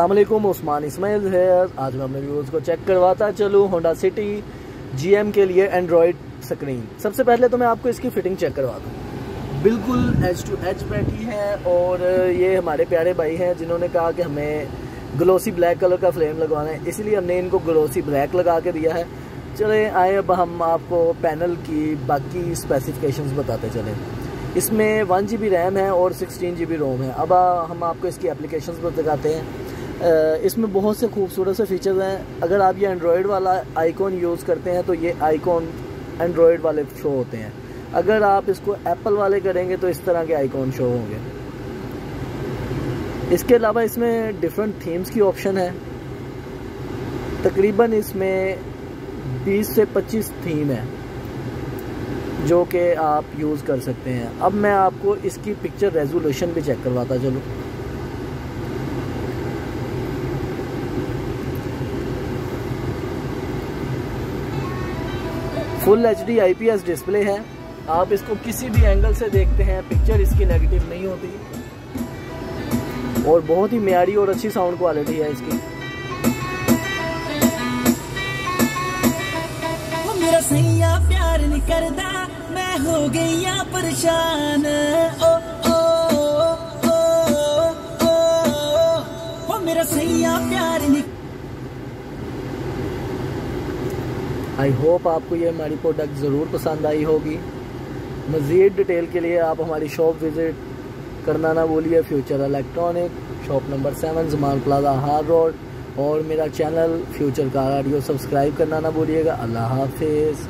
अल्लाम उस्मान इसमाइल है आज मैं अपने व्यूज़ को चेक करवाता चलूँ होंडा सिटी जीएम के लिए एंड्रॉयड स्क्रीन सबसे पहले तो मैं आपको इसकी फ़िटिंग चेक करवा दूँ। बिल्कुल एच टू एच बैठी है और ये हमारे प्यारे भाई हैं जिन्होंने कहा कि हमें ग्लोसी ब्लैक कलर का फ्लेम लगवाना है। इसलिए हमने इनको ग्लोसी ब्लैक लगा के दिया है। चले, आए अब हम आपको पैनल की बाकी स्पेसिफिकेशंस बताते चले। इसमें वन जी रैम है और सिक्सटीन जी रोम है। अब हम आपको इसकी एप्लीकेशंस बताते हैं। इसमें बहुत से खूबसूरत से फीचर्स हैं। अगर आप ये एंड्रॉयड वाला आइकॉन यूज़ करते हैं तो ये आइकॉन एंड्रॉयड वाले शो होते हैं। अगर आप इसको एप्पल वाले करेंगे तो इस तरह के आइकॉन शो होंगे। इसके अलावा इसमें डिफरेंट थीम्स की ऑप्शन है। तकरीबन इसमें 20 से 25 थीम है, जो कि आप यूज़ कर सकते हैं। अब मैं आपको इसकी पिक्चर रेजोल्यूशन भी चेक करवाता चलूँ। Full H D I P S display है आप इसको किसी भी एंगल से देखते हैं पिक्चर इसकी नेगेटिव नहीं होती और बहुत ही म्यारी और अच्छी साउंड क्वालिटी है इसकी मेरा सैया प्यार नहीं मैं हो गई परेशान ओ ओ ओ ओ मेरा सैया प्यार नहीं आई होप आपको ये हमारी प्रोडक्ट ज़रूर पसंद आई होगी। मज़ीद डिटेल के लिए आप हमारी शॉप विज़िट करना ना भूलिए। Future electronic shop number seven Zaman plaza हार रोड और मेरा चैनल फ्यूचर का ऑडियो सब्सक्राइब करना ना भूलिएगा। अल्लाह हाफिज़।